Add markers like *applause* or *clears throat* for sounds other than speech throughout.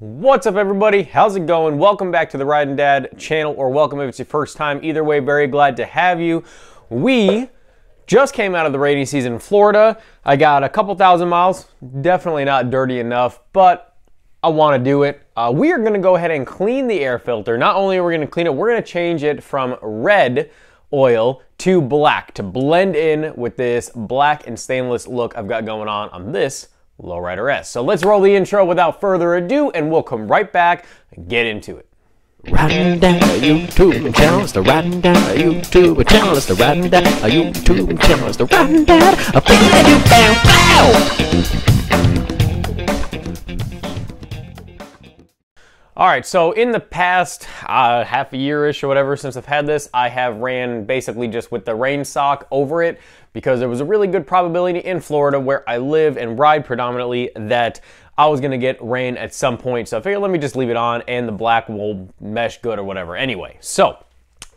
What's up, everybody? How's it going? Welcome back to the Ridin Dad channel, or welcome if it's your first time. Either way, very glad to have you. We just came out of the rainy season in Florida. I got a couple thousand miles, definitely not dirty enough, but I want to do it. Uh, we are going to go ahead and clean the air filter. Not only are we going to clean it, we're going to change it from red oil to black to blend in with this black and stainless look I've got going on on this Lowrider S. So let's roll the intro without further ado, and we'll come right back and get into it. Riding down a YouTube channel, it's the Riding down a YouTube channel, it's the Riding down a YouTube channel, it's the Riding down a All right, so in the past uh, half a year-ish or whatever since I've had this, I have ran basically just with the rain sock over it because there was a really good probability in Florida where I live and ride predominantly that I was gonna get rain at some point. So I figured let me just leave it on and the black will mesh good or whatever. Anyway, so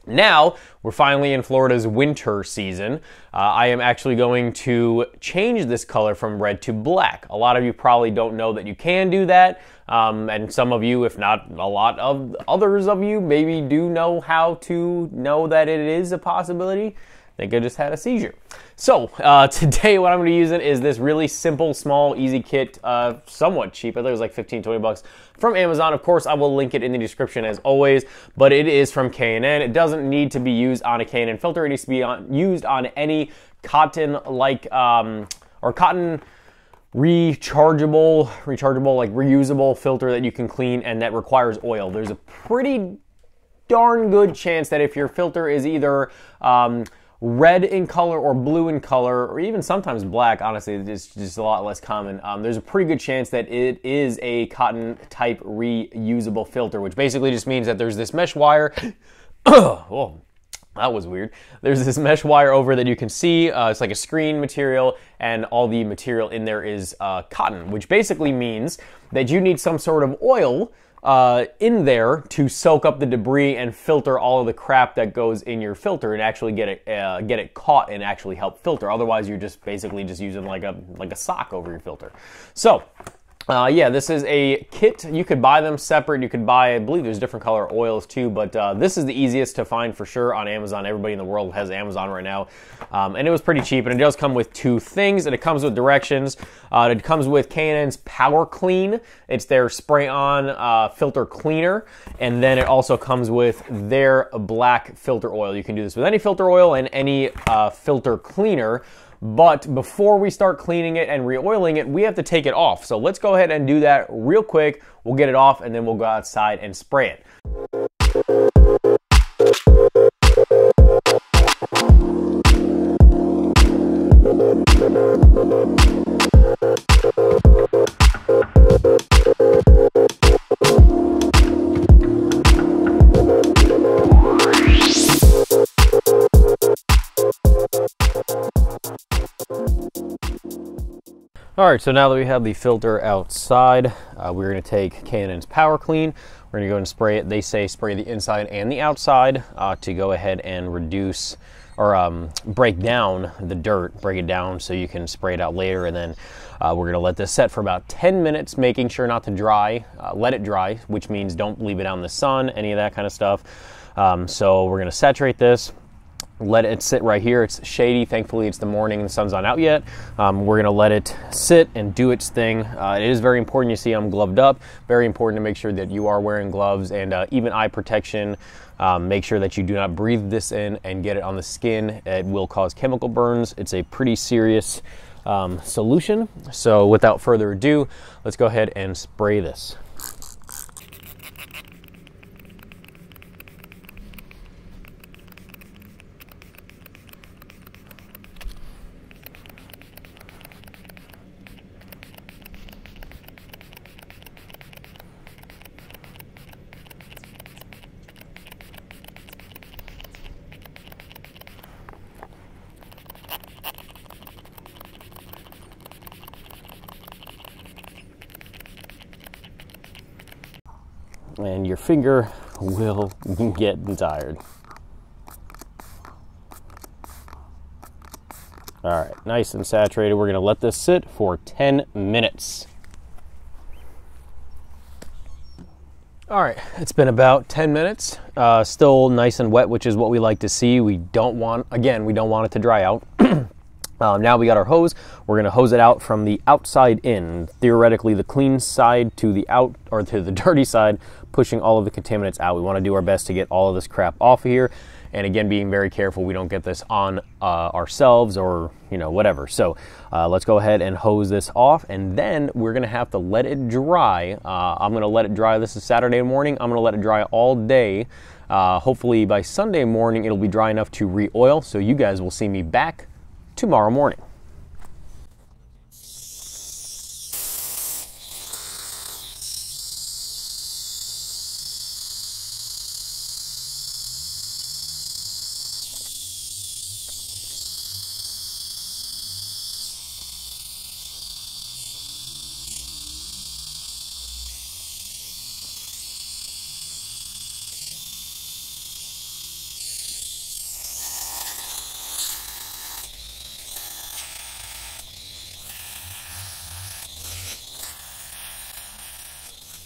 now, we're finally in Florida's winter season. Uh, I am actually going to change this color from red to black. A lot of you probably don't know that you can do that. Um, and some of you, if not a lot of others of you, maybe do know how to know that it is a possibility. I think I just had a seizure. So uh, *laughs* today what I'm going to be using is this really simple, small, easy kit, uh, somewhat cheap. I think it was like 15, 20 bucks from Amazon. Of course, I will link it in the description as always, but it is from K&N. It doesn't need to be used on a K&N filter. It needs to be on, used on any cotton-like um, or cotton rechargeable, rechargeable, like reusable filter that you can clean and that requires oil. There's a pretty darn good chance that if your filter is either um, red in color or blue in color, or even sometimes black, honestly, it's just a lot less common. Um, there's a pretty good chance that it is a cotton type reusable filter, which basically just means that there's this mesh wire. *coughs* oh, that was weird. There's this mesh wire over that you can see. Uh, it's like a screen material, and all the material in there is uh, cotton, which basically means that you need some sort of oil uh, in there to soak up the debris and filter all of the crap that goes in your filter and actually get it uh, get it caught and actually help filter. Otherwise, you're just basically just using like a like a sock over your filter. So uh, yeah, this is a kit. You could buy them separate. You could buy, I believe there's different color oils too, but uh, this is the easiest to find for sure on Amazon. Everybody in the world has Amazon right now. Um, and it was pretty cheap, and it does come with two things, and it comes with directions. Uh, it comes with K&N's Power Clean. It's their spray-on uh, filter cleaner, and then it also comes with their black filter oil. You can do this with any filter oil and any uh, filter cleaner. But before we start cleaning it and re-oiling it, we have to take it off. So let's go ahead and do that real quick. We'll get it off and then we'll go outside and spray it. All right, so now that we have the filter outside, uh, we're gonna take K&N's Power Clean. We're gonna go and spray it. They say spray the inside and the outside uh, to go ahead and reduce or um, break down the dirt, break it down so you can spray it out later. And then uh, we're gonna let this set for about 10 minutes, making sure not to dry. Uh, let it dry, which means don't leave it out in the sun, any of that kind of stuff. Um, so we're gonna saturate this let it sit right here. It's shady. Thankfully, it's the morning and the sun's not out yet. Um, we're going to let it sit and do its thing. Uh, it is very important. You see, I'm gloved up. Very important to make sure that you are wearing gloves and uh, even eye protection. Um, make sure that you do not breathe this in and get it on the skin. It will cause chemical burns. It's a pretty serious um, solution. So, without further ado, let's go ahead and spray this. And your finger will get tired. All right, nice and saturated. We're gonna let this sit for 10 minutes. All right, it's been about 10 minutes. Uh, still nice and wet, which is what we like to see. We don't want, again, we don't want it to dry out. *clears throat* um, now we got our hose. We're gonna hose it out from the outside in. Theoretically, the clean side to the out, or to the *laughs* dirty side, pushing all of the contaminants out. We wanna do our best to get all of this crap off of here and again being very careful we don't get this on uh, ourselves or you know whatever so uh, let's go ahead and hose this off and then we're gonna have to let it dry uh, i'm gonna let it dry this is saturday morning i'm gonna let it dry all day uh, hopefully by sunday morning it'll be dry enough to re-oil so you guys will see me back tomorrow morning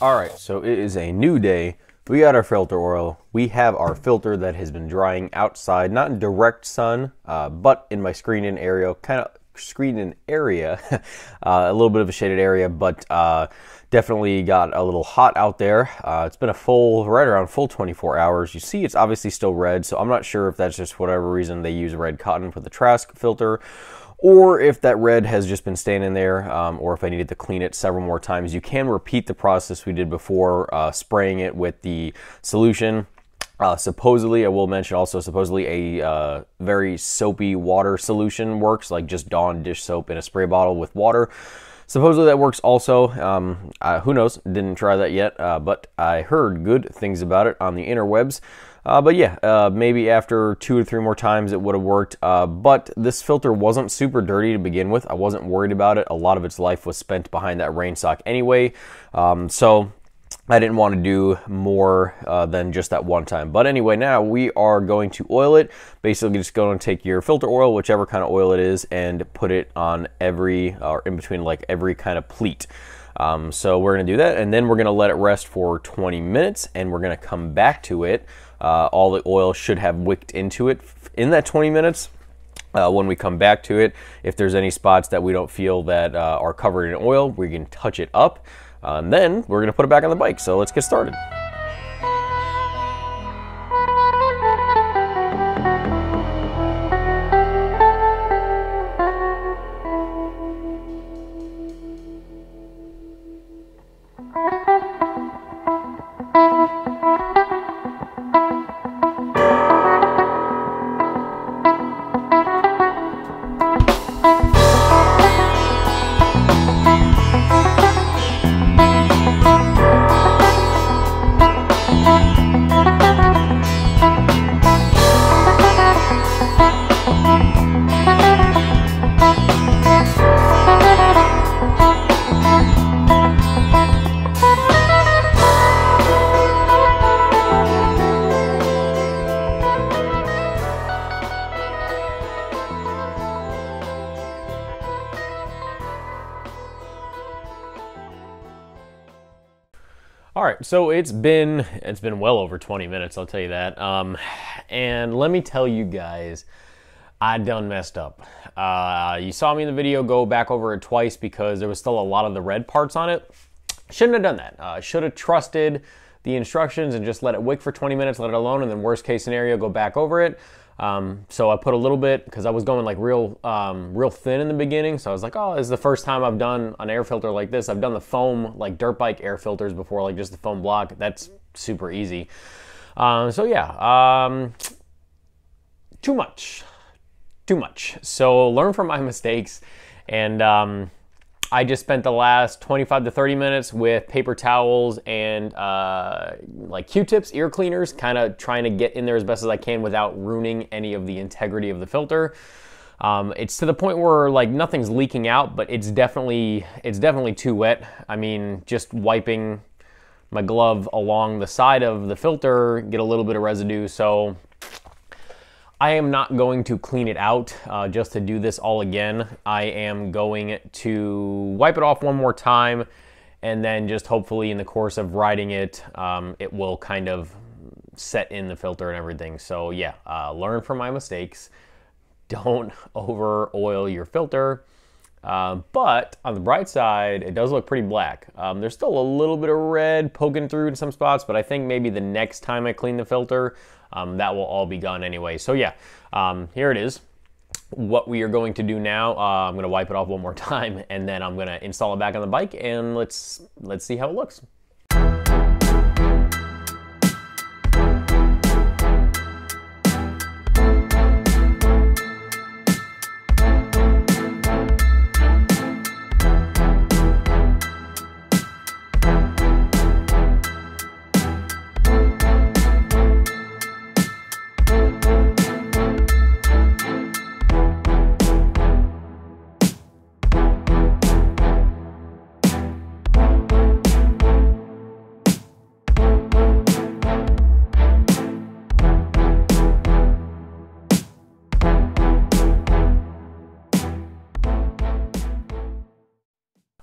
All right, so it is a new day. We got our filter oil. We have our filter that has been drying outside, not in direct sun, uh, but in my screened-in area, kind of screened-in area, *laughs* uh, a little bit of a shaded area, but uh, definitely got a little hot out there. Uh, it's been a full, right around full 24 hours. You see, it's obviously still red, so I'm not sure if that's just whatever reason they use red cotton for the Trask filter or if that red has just been staying in there, um, or if I needed to clean it several more times. You can repeat the process we did before, uh, spraying it with the solution. Uh, supposedly, I will mention also, supposedly a uh, very soapy water solution works, like just Dawn dish soap in a spray bottle with water. Supposedly that works also. Um, uh, who knows? Didn't try that yet, uh, but I heard good things about it on the interwebs. Uh, but yeah, uh, maybe after two or three more times it would have worked. Uh, but this filter wasn't super dirty to begin with. I wasn't worried about it. A lot of its life was spent behind that rain sock anyway. Um, so I didn't want to do more uh, than just that one time. But anyway, now we are going to oil it. Basically, just going to take your filter oil, whichever kind of oil it is, and put it on every, or in between like every kind of pleat. Um, so we're going to do that, and then we're going to let it rest for 20 minutes, and we're going to come back to it uh, all the oil should have wicked into it in that 20 minutes. Uh, when we come back to it, if there's any spots that we don't feel that uh, are covered in oil, we can touch it up. Uh, and then we're going to put it back on the bike. So let's get started. All right, so it's been it's been well over 20 minutes, I'll tell you that. Um, and let me tell you guys, I done messed up. Uh, you saw me in the video go back over it twice because there was still a lot of the red parts on it. Shouldn't have done that. Uh, should have trusted the instructions and just let it wick for 20 minutes, let it alone, and then worst case scenario, go back over it. Um, so I put a little bit because I was going like real, um, real thin in the beginning. So I was like, oh, this is the first time I've done an air filter like this. I've done the foam like dirt bike air filters before, like just the foam block. That's super easy. Um, so yeah, um, too much, too much. So learn from my *laughs* mistakes and um, I just spent the last 25 to 30 minutes with paper towels and uh, like Q-tips, ear cleaners, kind of trying to get in there as best as I can without ruining any of the integrity of the filter. Um, it's to the point where like nothing's leaking out, but it's definitely it's definitely too wet. I mean, just wiping my glove along the side of the filter, get a little bit of residue. So I am not going to clean it out uh, just to do this all again. I am going to wipe it off one more time and then just hopefully in the course of riding it, um, it will kind of set in the filter and everything. So yeah, uh, learn from my mistakes. Don't over oil your filter. Uh, but on the bright side, it does look pretty black. Um, there's still a little bit of red poking through in some spots, but I think maybe the next time I clean the filter, um, that will all be gone anyway. So yeah, um, here it is. What we are going to do now, uh, I'm going to wipe it off one more *laughs* time, and then I'm going to install it back on the bike, and let's let's see how it looks.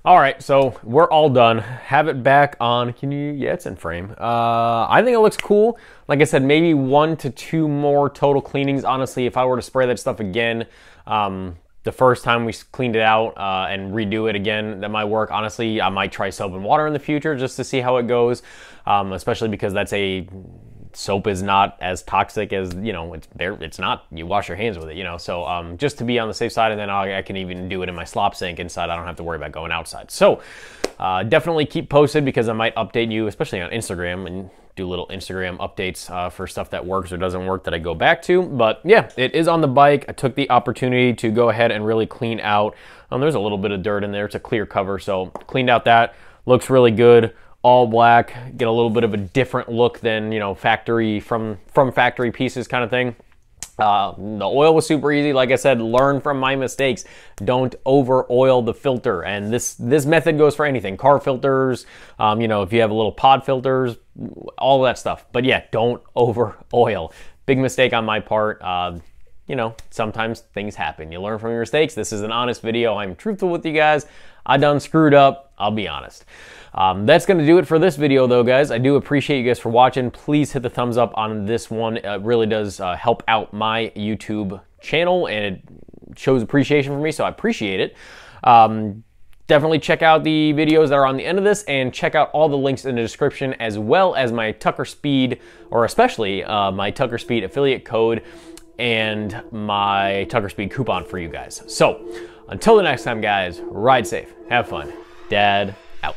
All right, so we're all done. Have it back on. Can you? Yeah, it's in frame. Uh, I think it looks cool. Like I said, maybe one to two more total cleanings. Honestly, if I were to spray that stuff again, um, the first time we cleaned it out uh, and redo it again, that might work. Honestly, I might try soap and water in the future just to see how it goes, um, especially because that's a soap is not as toxic as you know it's there it's not you wash your hands with it you know? So um, just to be on the safe side and then I, I, can even do it in my slop sink inside. I don't have to worry about going outside. So uh, definitely keep posted because i might update you especially on instagram and do little instagram updates uh, for stuff that works or doesn't work that i go back to. But yeah it is on the bike. I took the opportunity to go ahead and really clean out. Um, there's a little bit of dirt in there. It's a clear cover so cleaned out that. Looks really good all black, get a little bit of a different look than you know factory from from factory pieces kind of thing. Uh, the oil was super easy. Like I said, learn from my mistakes. Don't over oil the filter. And this this method goes for anything: car filters. Um, you know, if you have a little pod filters, all that stuff. But yeah, don't over oil. Big mistake on my part. Uh, you know, sometimes things happen. You learn from your mistakes. This is an honest video. I'm truthful with you guys. I done screwed up. I'll be honest. Um, that's going to do it for this video, though, guys. I do appreciate you guys for watching. Please hit the thumbs up on this one. It really does uh, help out my YouTube channel, and it shows appreciation for me, so I appreciate it. Um, definitely check out the videos that are on the end of this and check out all the links in the description as well as my Tucker Speed, or especially uh, my Tucker Speed affiliate code and my Tucker Speed coupon for you guys. So until the next time, guys, ride safe, have fun. Dad out.